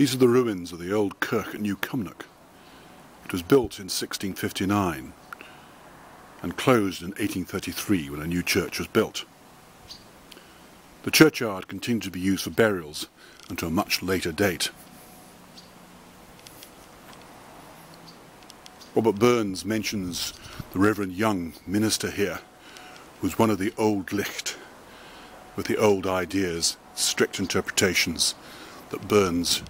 These are the ruins of the old kirk at New Cumnock. It was built in 1659 and closed in 1833 when a new church was built. The churchyard continued to be used for burials until a much later date. Robert Burns mentions the Reverend Young, minister here, was one of the old Licht, with the old ideas, strict interpretations that Burns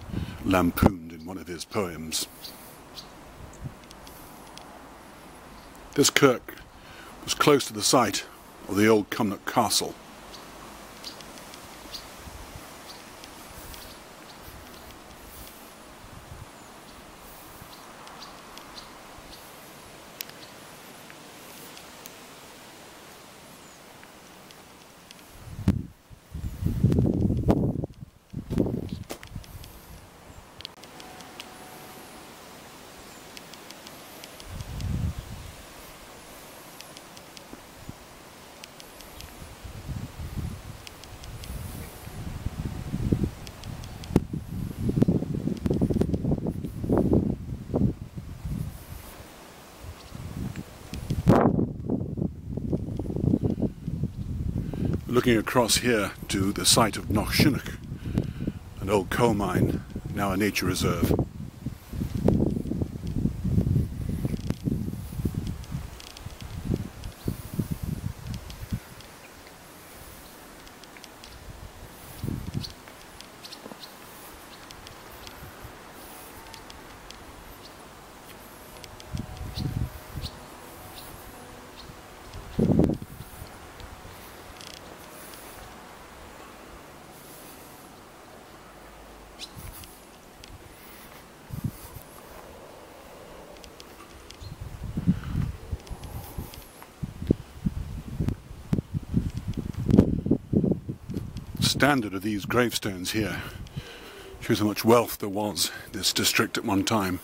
lampooned in one of his poems. This kirk was close to the site of the old Cumnock Castle. Looking across here to the site of Knockshinnoch, an old coal mine, now a nature reserve. Standard of these gravestones here shows how much wealth there was in this district at one time.